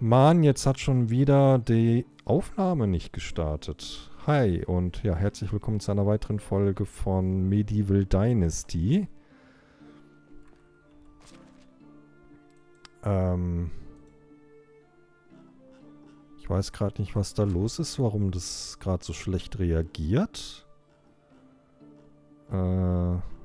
Mann, jetzt hat schon wieder die Aufnahme nicht gestartet. Hi und ja, herzlich willkommen zu einer weiteren Folge von Medieval Dynasty. Ähm ich weiß gerade nicht, was da los ist, warum das gerade so schlecht reagiert. Äh...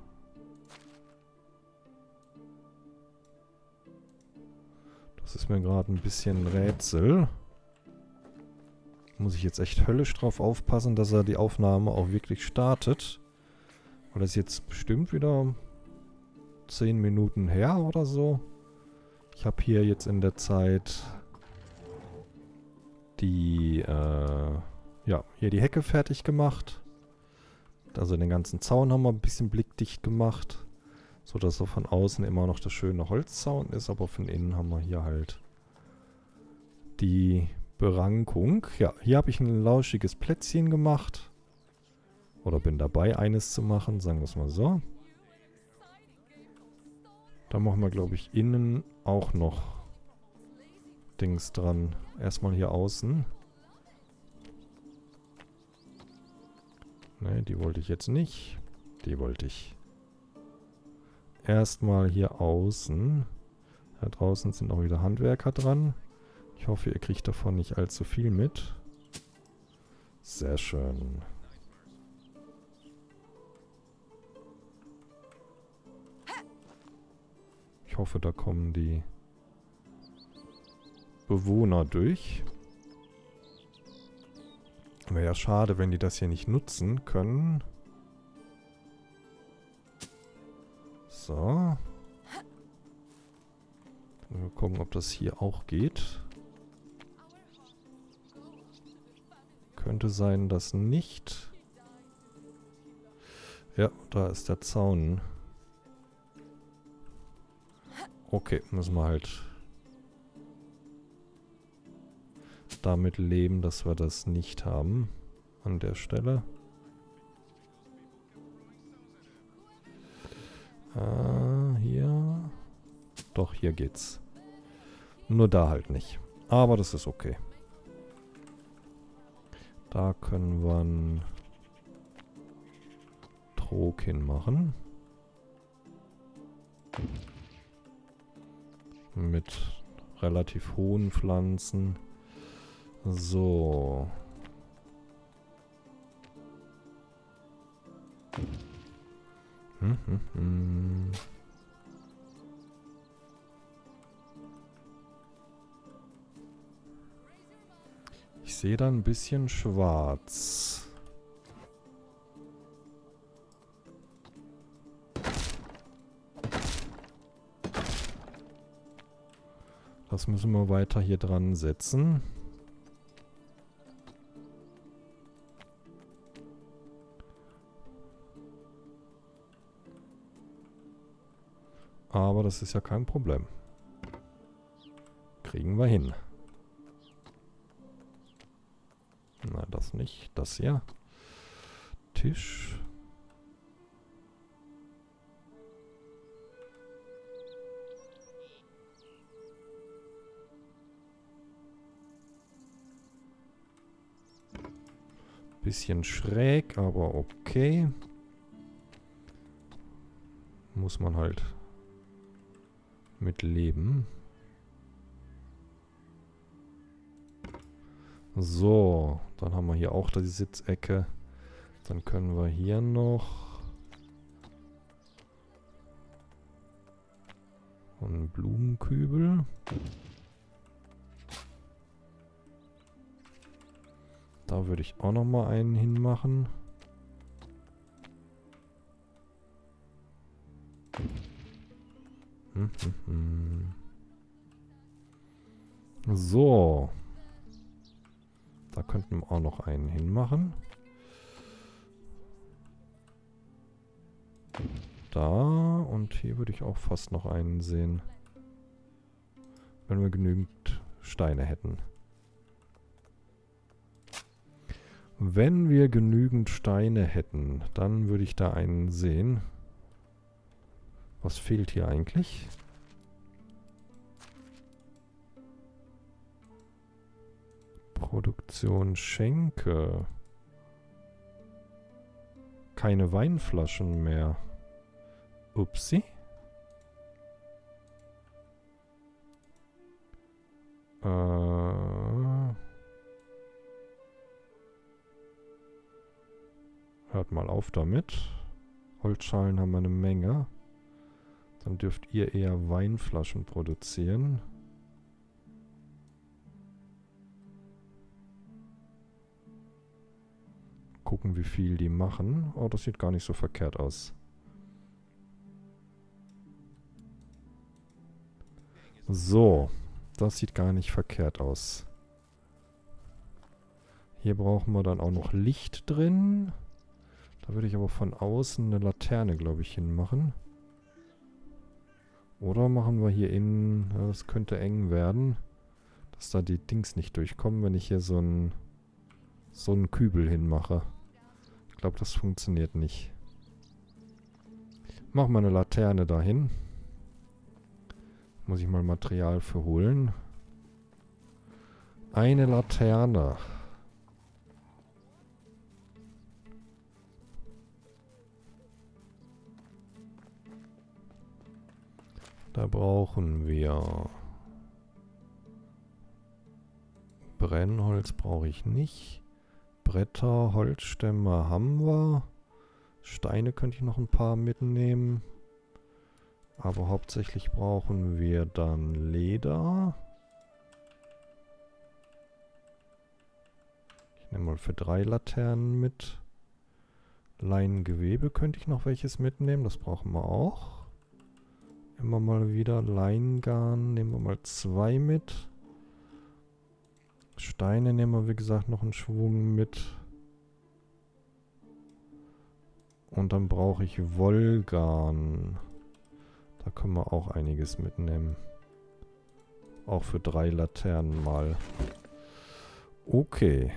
Das ist mir gerade ein bisschen Rätsel. Muss ich jetzt echt höllisch drauf aufpassen, dass er die Aufnahme auch wirklich startet. Weil das ist jetzt bestimmt wieder 10 Minuten her oder so. Ich habe hier jetzt in der Zeit die, äh, ja, hier die Hecke fertig gemacht. Also den ganzen Zaun haben wir ein bisschen blickdicht gemacht. So dass er von außen immer noch das schöne Holzzaun ist, aber von innen haben wir hier halt die Berankung. Ja, hier habe ich ein lauschiges Plätzchen gemacht. Oder bin dabei, eines zu machen, sagen wir es mal so. Da machen wir, glaube ich, innen auch noch Dings dran. Erstmal hier außen. Ne, die wollte ich jetzt nicht. Die wollte ich erstmal hier außen. Da draußen sind auch wieder Handwerker dran. Ich hoffe, ihr kriegt davon nicht allzu viel mit. Sehr schön. Ich hoffe, da kommen die Bewohner durch. Wäre ja schade, wenn die das hier nicht nutzen können. So. Mal gucken, ob das hier auch geht. Könnte sein, dass nicht. Ja, da ist der Zaun. Okay, müssen wir halt damit leben, dass wir das nicht haben an der Stelle. Ah, hier. Doch, hier geht's. Nur da halt nicht. Aber das ist okay. Da können wir einen Trog hinmachen. Mit relativ hohen Pflanzen. So. Ich sehe da ein bisschen schwarz. Das müssen wir weiter hier dran setzen. Aber das ist ja kein Problem. Kriegen wir hin. Na, das nicht. Das hier. Tisch. Bisschen schräg, aber okay. Muss man halt mit leben. So, dann haben wir hier auch die Sitzecke. Dann können wir hier noch einen Blumenkübel. Da würde ich auch noch mal einen hinmachen. Hm, So. Da könnten wir auch noch einen hinmachen. Da und hier würde ich auch fast noch einen sehen. Wenn wir genügend Steine hätten. Wenn wir genügend Steine hätten, dann würde ich da einen sehen. Was fehlt hier eigentlich? Produktion Schenke. Keine Weinflaschen mehr. Upsi. Äh. Hört mal auf damit. Holzschalen haben wir eine Menge. Dann dürft ihr eher Weinflaschen produzieren. Gucken, wie viel die machen. Oh, das sieht gar nicht so verkehrt aus. So, das sieht gar nicht verkehrt aus. Hier brauchen wir dann auch noch Licht drin. Da würde ich aber von außen eine Laterne, glaube ich, hinmachen. Oder machen wir hier innen, das könnte eng werden, dass da die Dings nicht durchkommen, wenn ich hier so einen so einen Kübel hinmache. Ich glaube, das funktioniert nicht. Machen wir eine Laterne dahin. Muss ich mal Material für holen. Eine Laterne. Da brauchen wir Brennholz brauche ich nicht. Bretter, Holzstämme haben wir. Steine könnte ich noch ein paar mitnehmen. Aber hauptsächlich brauchen wir dann Leder. Ich nehme mal für drei Laternen mit. Leinengewebe könnte ich noch welches mitnehmen. Das brauchen wir auch. Immer mal wieder Leingarn. Nehmen wir mal zwei mit. Steine nehmen wir, wie gesagt, noch einen Schwung mit. Und dann brauche ich Wollgarn. Da können wir auch einiges mitnehmen. Auch für drei Laternen mal. Okay.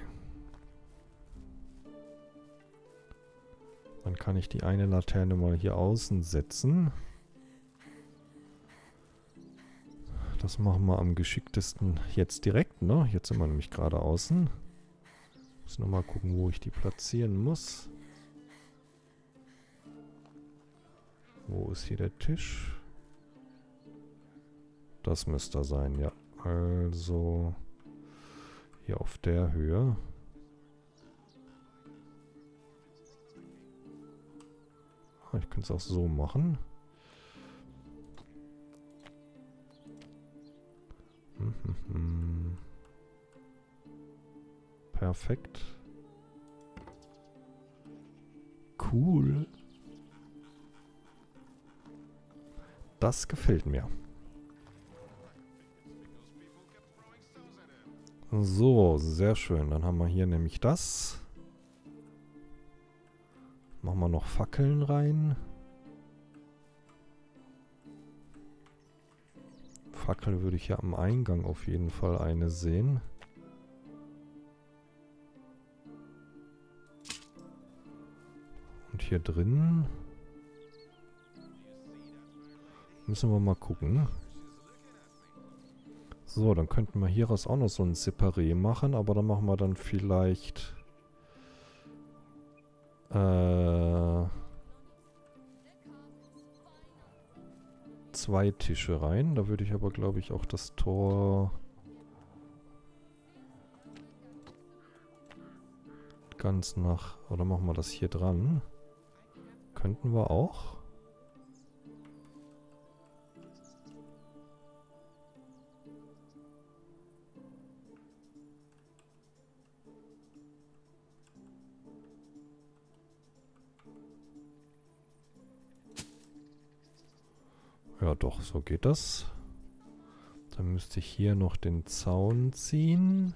Dann kann ich die eine Laterne mal hier außen setzen. Das machen wir am geschicktesten jetzt direkt, ne? Jetzt sind wir nämlich gerade außen. Muss nochmal gucken, wo ich die platzieren muss. Wo ist hier der Tisch? Das müsste sein, ja. Also hier auf der Höhe. Ah, ich könnte es auch so machen. Perfekt. Cool. Das gefällt mir. So, sehr schön. Dann haben wir hier nämlich das. Machen wir noch Fackeln rein. Fackel würde ich ja am Eingang auf jeden Fall eine sehen. Und hier drin müssen wir mal gucken. So, dann könnten wir hieraus auch noch so ein Separé machen, aber dann machen wir dann vielleicht äh, zwei Tische rein. Da würde ich aber, glaube ich, auch das Tor ganz nach... Oder machen wir das hier dran? Könnten wir auch. Doch, so geht das. Dann müsste ich hier noch den Zaun ziehen.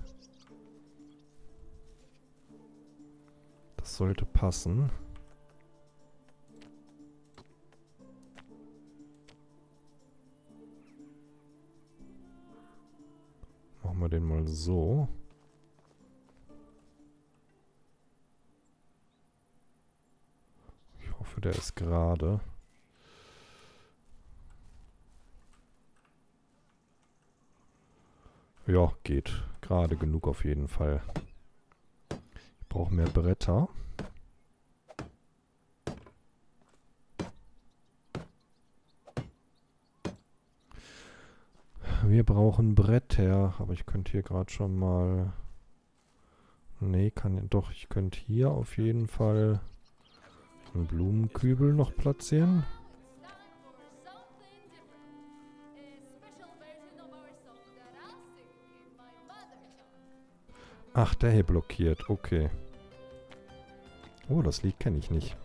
Das sollte passen. Machen wir den mal so. Ich hoffe, der ist gerade. Ja, geht. gerade genug auf jeden Fall. Ich brauche mehr Bretter. Wir brauchen Bretter, aber ich könnte hier gerade schon mal... Nee, kann doch, ich könnte hier auf jeden Fall einen Blumenkübel noch platzieren. Ach, der hier blockiert. Okay. Oh, das Lied kenne ich nicht.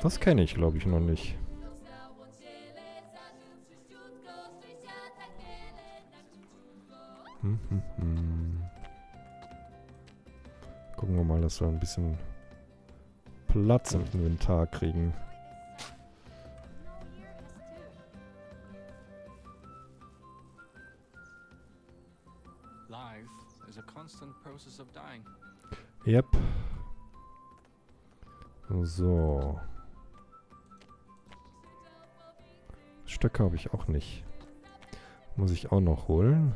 Das kenne ich, glaube ich, noch nicht. Hm, hm, hm. Gucken wir mal, dass wir ein bisschen Platz im Inventar kriegen. Yep. So. Stöcke habe ich auch nicht. Muss ich auch noch holen.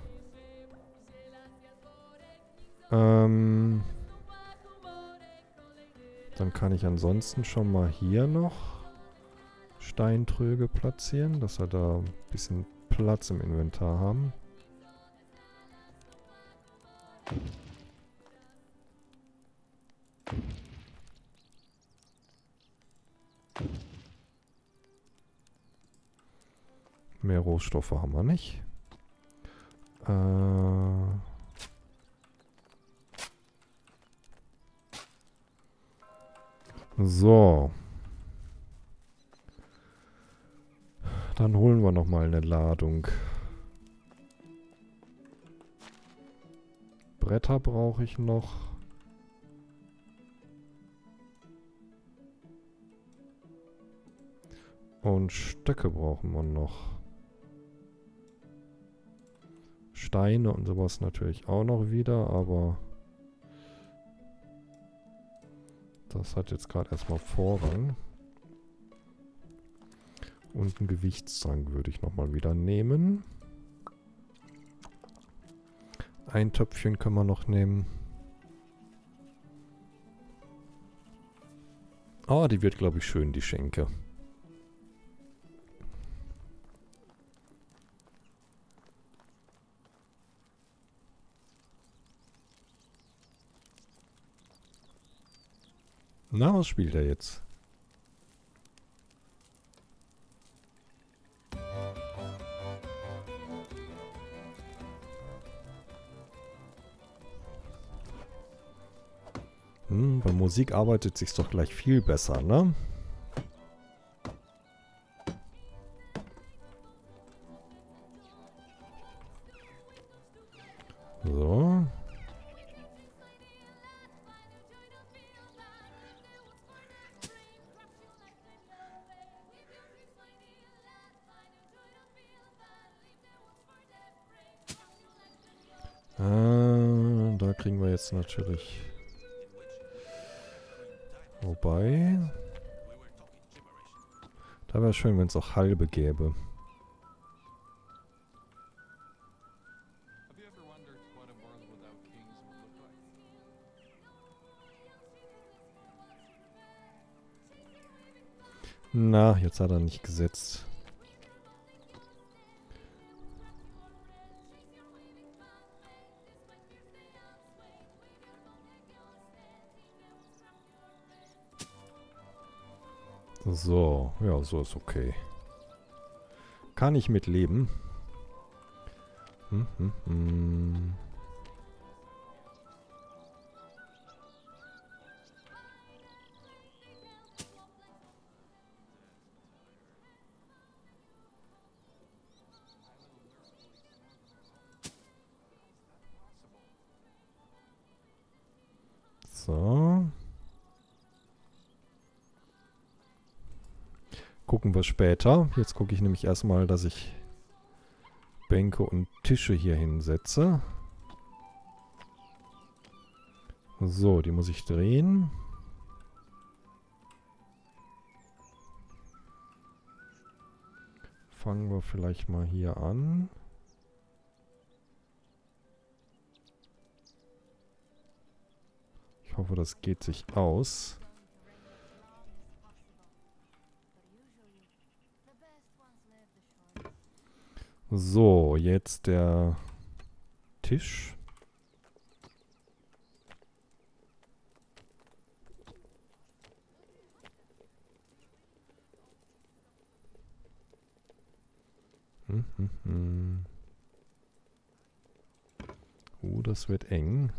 Ähm, dann kann ich ansonsten schon mal hier noch Steintröge platzieren, dass wir da ein bisschen Platz im Inventar haben. Mehr Rohstoffe haben wir nicht. Äh... So. Dann holen wir nochmal eine Ladung. Bretter brauche ich noch. Und Stöcke brauchen wir noch. Steine und sowas natürlich auch noch wieder, aber das hat jetzt gerade erstmal Vorrang. Und einen Gewichtszang würde ich nochmal wieder nehmen. Ein Töpfchen können wir noch nehmen. Ah, die wird, glaube ich, schön, die Schenke. Na, was spielt er jetzt? Hm, bei Musik arbeitet sich's doch gleich viel besser, ne? Natürlich... Wobei... Da wäre schön, wenn es auch halbe gäbe. Na, jetzt hat er nicht gesetzt. So, ja, so ist okay. Kann ich mitleben. Hm, hm, hm. So. Gucken wir später. Jetzt gucke ich nämlich erstmal, dass ich Bänke und Tische hier hinsetze. So, die muss ich drehen. Fangen wir vielleicht mal hier an. Ich hoffe, das geht sich aus. So, jetzt der Tisch. Hm, hm, hm. Uh, das wird eng.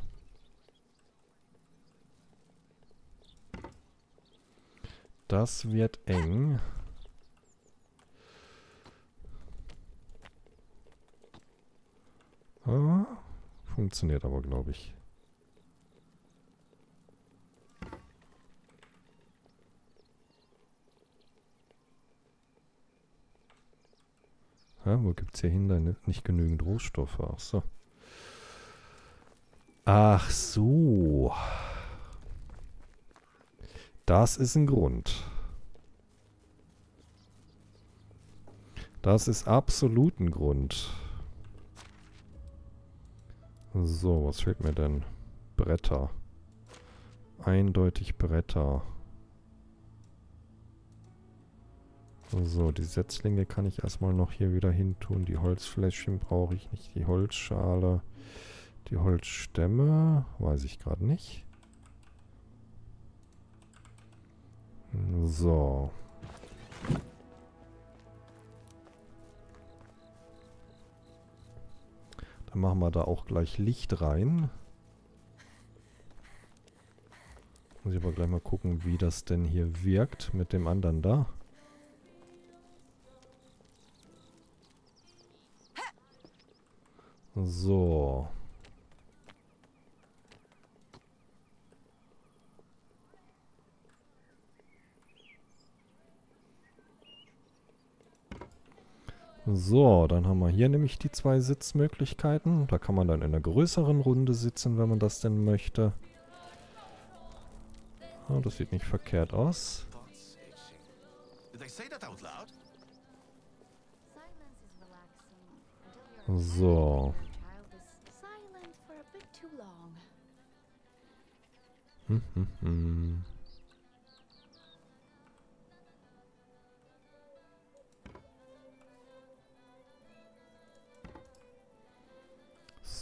Das wird eng. Ah, funktioniert aber, glaube ich. Ja, wo gibt es hier hinter nicht genügend Rohstoffe? Ach so. Ach so. Das ist ein Grund. Das ist absolut ein Grund. So, was fehlt mir denn? Bretter. Eindeutig Bretter. So, die Setzlinge kann ich erstmal noch hier wieder hin tun. Die Holzfläschchen brauche ich nicht. Die Holzschale. Die Holzstämme. Weiß ich gerade nicht. So. Dann machen wir da auch gleich Licht rein. Muss ich aber gleich mal gucken, wie das denn hier wirkt mit dem anderen da. So. So, dann haben wir hier nämlich die zwei Sitzmöglichkeiten. Da kann man dann in einer größeren Runde sitzen, wenn man das denn möchte. Oh, das sieht nicht verkehrt aus. So. Hm, hm, hm.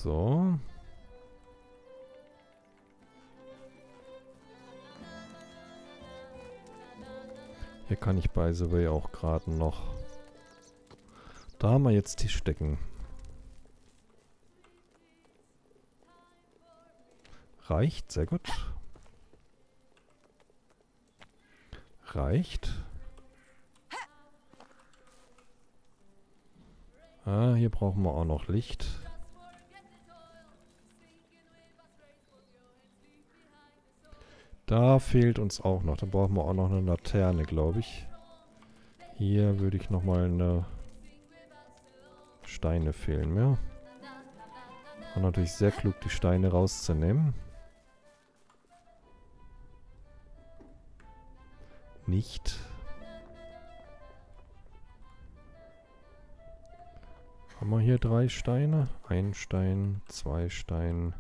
So. Hier kann ich by the way auch gerade noch... Da haben wir jetzt Tischdecken. Reicht, sehr gut. Reicht. Ah, hier brauchen wir auch noch Licht. Da fehlt uns auch noch. Da brauchen wir auch noch eine Laterne, glaube ich. Hier würde ich nochmal eine Steine fehlen mir. War natürlich sehr klug, die Steine rauszunehmen. Nicht. Haben wir hier drei Steine? Ein Stein, zwei Steine,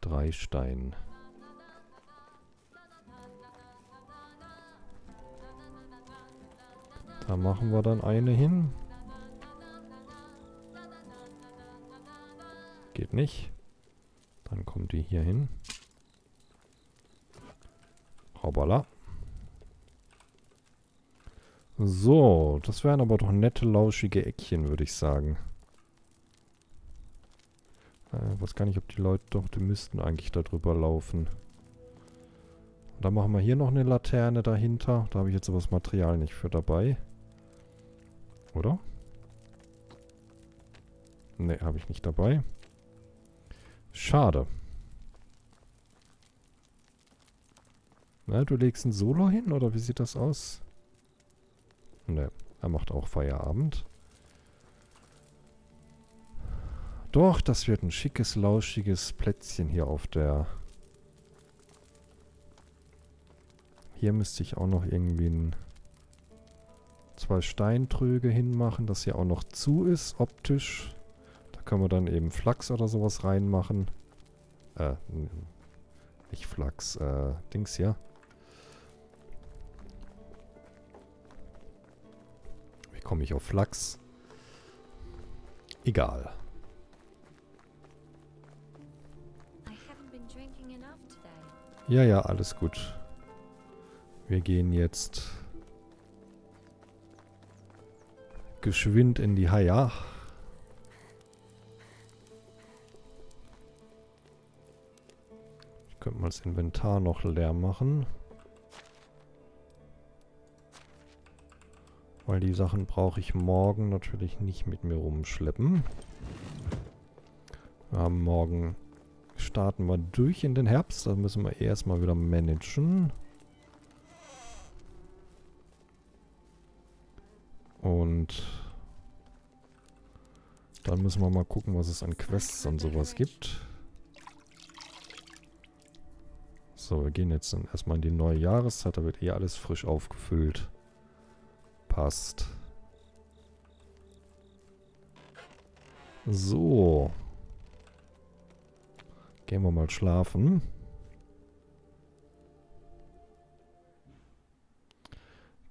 drei Steine. Da machen wir dann eine hin. Geht nicht. Dann kommt die hier hin. Hoppala. So, das wären aber doch nette, lauschige Eckchen, würde ich sagen. Äh, weiß gar nicht, ob die Leute doch, die müssten eigentlich da drüber laufen. Dann machen wir hier noch eine Laterne dahinter. Da habe ich jetzt aber das Material nicht für dabei. Oder? Ne, habe ich nicht dabei. Schade. Na, du legst ein Solo hin, oder wie sieht das aus? Ne, er macht auch Feierabend. Doch, das wird ein schickes, lauschiges Plätzchen hier auf der... Hier müsste ich auch noch irgendwie ein zwei Steintröge hinmachen, dass hier auch noch zu ist, optisch. Da können wir dann eben Flachs oder sowas reinmachen. Äh, nicht Flachs, äh, Dings hier. Wie komme ich auf Flachs? Egal. Ja, ja, alles gut. Wir gehen jetzt geschwind in die Haia. Ich könnte mal das Inventar noch leer machen. Weil die Sachen brauche ich morgen natürlich nicht mit mir rumschleppen. Wir haben morgen starten wir durch in den Herbst. Da müssen wir erstmal wieder managen. Und dann müssen wir mal gucken, was es an Quests und sowas gibt. So, wir gehen jetzt dann erstmal in die neue Jahreszeit. Da wird eh alles frisch aufgefüllt. Passt. So. Gehen wir mal schlafen.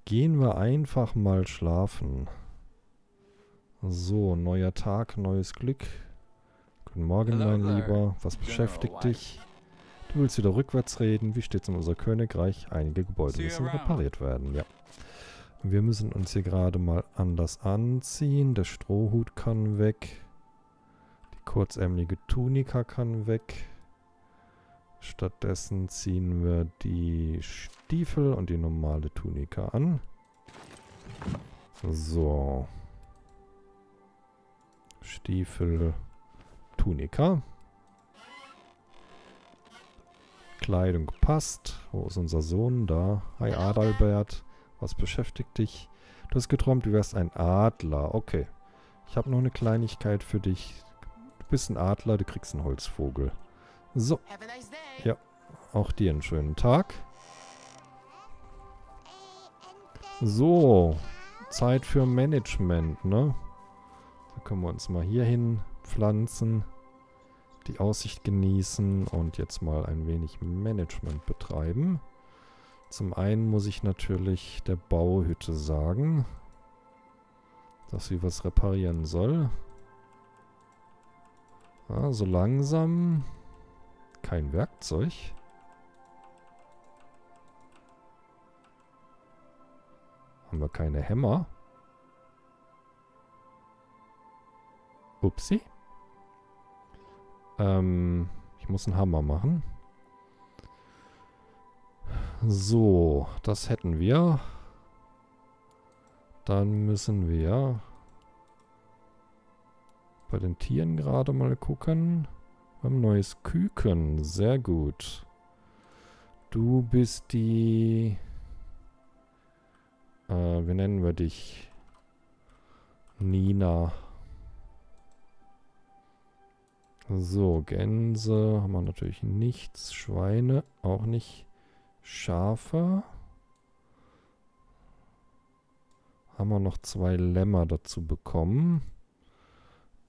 Gehen wir einfach mal schlafen. So, neuer Tag, neues Glück. Guten Morgen, mein Lieber. Was beschäftigt dich? Du willst wieder rückwärts reden. Wie steht's in unser Königreich? Einige Gebäude müssen repariert werden, ja. Wir müssen uns hier gerade mal anders anziehen. Der Strohhut kann weg. Die kurzärmelige Tunika kann weg. Stattdessen ziehen wir die Stiefel und die normale Tunika an. So. Stiefel, Tunika. Kleidung passt. Wo ist unser Sohn? Da. Hi Adalbert. Was beschäftigt dich? Du hast geträumt, du wärst ein Adler. Okay. Ich habe noch eine Kleinigkeit für dich. Du bist ein Adler, du kriegst einen Holzvogel. So. Ja, auch dir einen schönen Tag. So, Zeit für Management, ne? Da können wir uns mal hier hin pflanzen, die Aussicht genießen und jetzt mal ein wenig Management betreiben. Zum einen muss ich natürlich der Bauhütte sagen, dass sie was reparieren soll. Ja, so langsam kein Werkzeug. Haben wir keine Hämmer. Upsi. Ähm, ich muss einen Hammer machen. So, das hätten wir. Dann müssen wir bei den Tieren gerade mal gucken. Wir haben neues Küken. Sehr gut. Du bist die... Äh, wie nennen wir dich? Nina. So, Gänse haben wir natürlich nichts. Schweine auch nicht. Schafe. Haben wir noch zwei Lämmer dazu bekommen.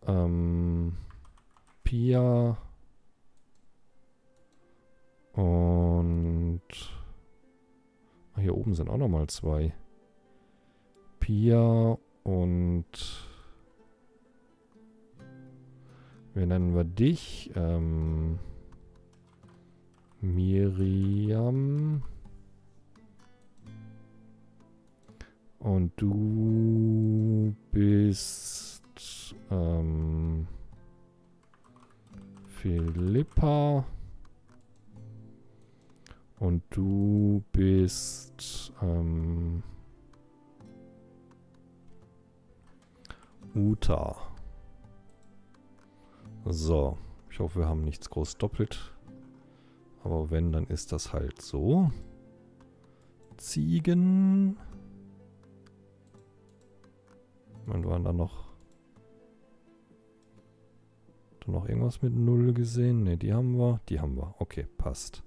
Ähm... Pia. Und hier oben sind auch nochmal zwei. Pia und wie nennen wir dich? Ähm, Miriam. Und du bist ähm, Philippa. Und du bist ähm, Uta. So, ich hoffe, wir haben nichts groß doppelt. Aber wenn, dann ist das halt so. Ziegen. Und waren da noch... Da noch irgendwas mit Null gesehen? Ne, die haben wir. Die haben wir. Okay, passt.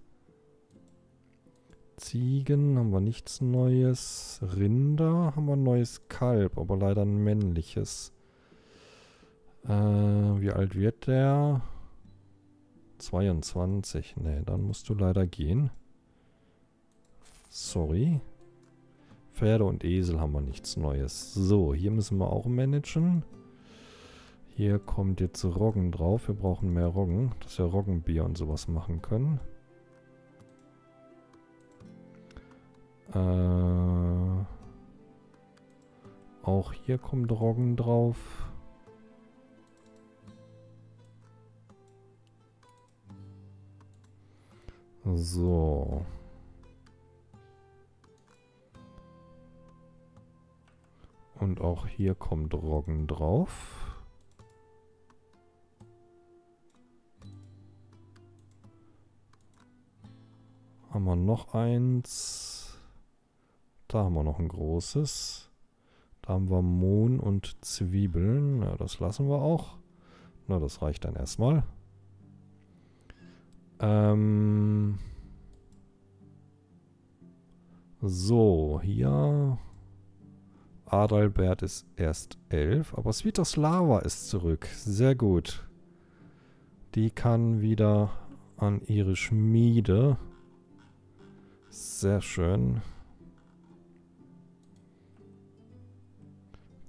Ziegen haben wir nichts Neues. Rinder haben wir ein neues Kalb, aber leider ein männliches. Äh, wie alt wird der? 22. Ne, dann musst du leider gehen. Sorry. Pferde und Esel haben wir nichts Neues. So, hier müssen wir auch managen. Hier kommt jetzt Roggen drauf. Wir brauchen mehr Roggen, dass wir Roggenbier und sowas machen können. Äh, auch hier kommt Roggen drauf. So. Und auch hier kommt Roggen drauf. Haben wir noch eins. Da haben wir noch ein großes. Da haben wir Mohn und Zwiebeln. Ja, das lassen wir auch. Na, das reicht dann erstmal. Ähm so, hier Adalbert ist erst elf, aber Svitoslava ist zurück. Sehr gut. Die kann wieder an ihre Schmiede. Sehr schön.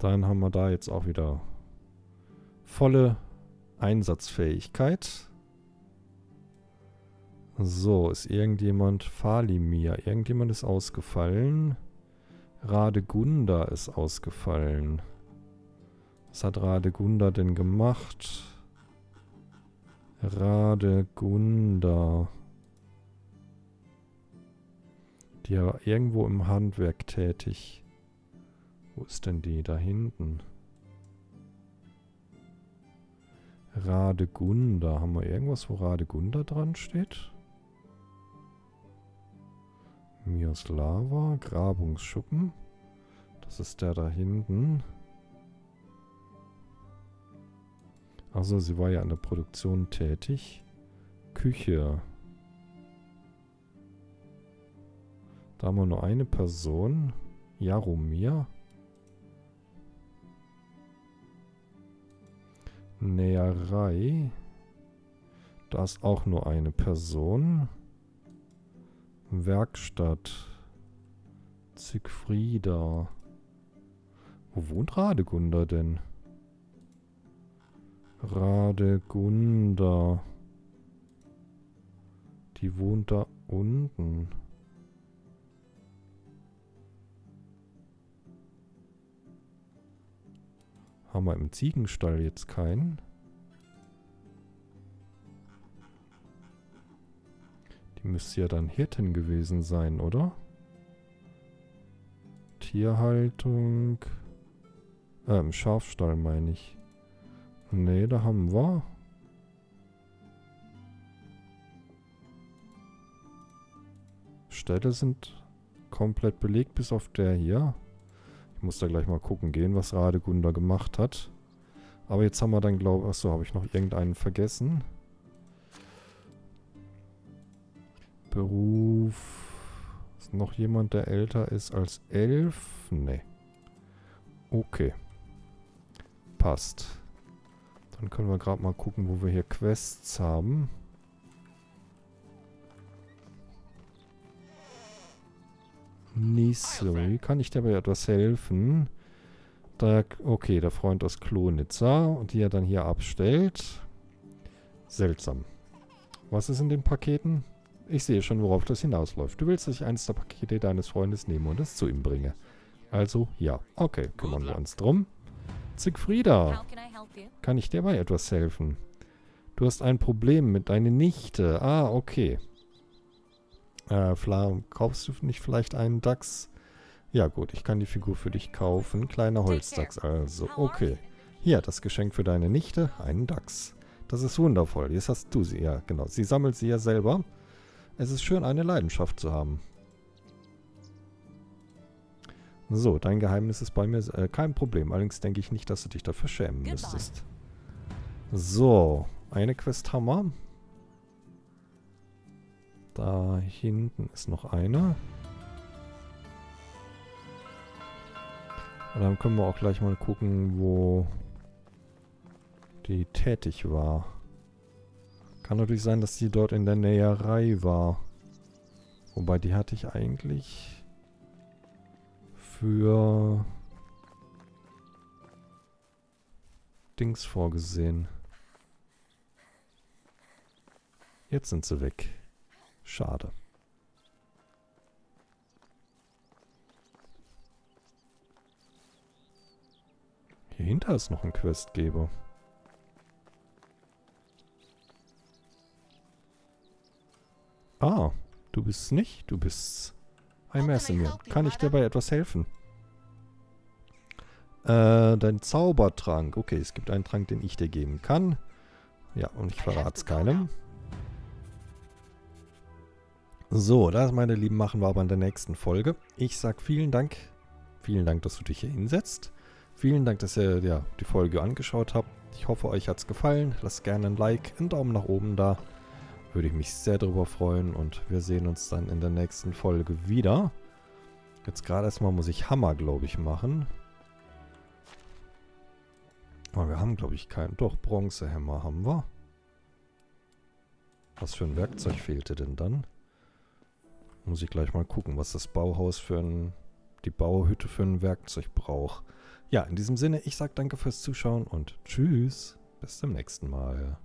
Dann haben wir da jetzt auch wieder volle Einsatzfähigkeit. So, ist irgendjemand Falimir? Irgendjemand ist ausgefallen. Radegunda ist ausgefallen. Was hat Radegunda denn gemacht? Radegunda. Die war irgendwo im Handwerk tätig. Wo ist denn die? Da hinten. Radegunda. Haben wir irgendwas, wo Radegunda dran steht? Mioslava, Grabungsschuppen. Das ist der da hinten. Also sie war ja an der Produktion tätig. Küche. Da haben wir nur eine Person. Jaromir. Näherei. Da ist auch nur eine Person. Werkstatt. Siegfrieda. Wo wohnt Radegunda denn? Radegunda. Die wohnt da unten. Haben wir im Ziegenstall jetzt keinen? Die müsste ja dann Hirten gewesen sein, oder? Tierhaltung. Äh, im Schafstall meine ich. Nee, da haben wir. Ställe sind komplett belegt, bis auf der hier. Muss da gleich mal gucken gehen, was Radegunda gemacht hat. Aber jetzt haben wir dann, glaube ich... Achso, habe ich noch irgendeinen vergessen? Beruf. Ist noch jemand, der älter ist als elf? Nee. Okay. Passt. Dann können wir gerade mal gucken, wo wir hier Quests haben. Nisui. Kann ich dir bei etwas helfen? Da, okay, der Freund aus Klonitzer und die er dann hier abstellt. Seltsam. Was ist in den Paketen? Ich sehe schon, worauf das hinausläuft. Du willst, dass ich eines der Pakete deines Freundes nehme und es zu ihm bringe. Also, ja. Okay, kümmern wir uns drum. Siegfrieda, kann ich dir bei etwas helfen? Du hast ein Problem mit deiner Nichte. Ah, okay. Äh, Fla, kaufst du nicht vielleicht einen Dachs? Ja gut, ich kann die Figur für dich kaufen. Kleiner Holzdachs also. Okay. Hier, das Geschenk für deine Nichte, einen Dachs. Das ist wundervoll. Jetzt hast du sie. Ja, genau. Sie sammelt sie ja selber. Es ist schön, eine Leidenschaft zu haben. So, dein Geheimnis ist bei mir äh, kein Problem. Allerdings denke ich nicht, dass du dich dafür schämen müsstest. So, eine Quest haben wir. Da hinten ist noch eine. Und dann können wir auch gleich mal gucken, wo die tätig war. Kann natürlich sein, dass die dort in der Näherei war. Wobei die hatte ich eigentlich für Dings vorgesehen. Jetzt sind sie weg. Schade. Hier hinter ist noch ein Questgeber. Ah, du bist nicht, du bist ein Messenger. Kann ich dir bei etwas helfen? Äh, dein Zaubertrank. Okay, es gibt einen Trank, den ich dir geben kann. Ja, und ich verrate es keinem. So, das, meine Lieben, machen wir aber in der nächsten Folge. Ich sag vielen Dank. Vielen Dank, dass du dich hier hinsetzt. Vielen Dank, dass ihr ja, die Folge angeschaut habt. Ich hoffe, euch hat es gefallen. Lasst gerne ein Like, einen Daumen nach oben da. Würde ich mich sehr darüber freuen und wir sehen uns dann in der nächsten Folge wieder. Jetzt gerade erstmal muss ich Hammer, glaube ich, machen. Aber wir haben, glaube ich, keinen. Doch, Bronzehämmer haben wir. Was für ein Werkzeug fehlte denn dann? Muss ich gleich mal gucken, was das Bauhaus für ein, die Bauhütte für ein Werkzeug braucht. Ja, in diesem Sinne, ich sage danke fürs Zuschauen und tschüss. Bis zum nächsten Mal.